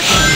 Check!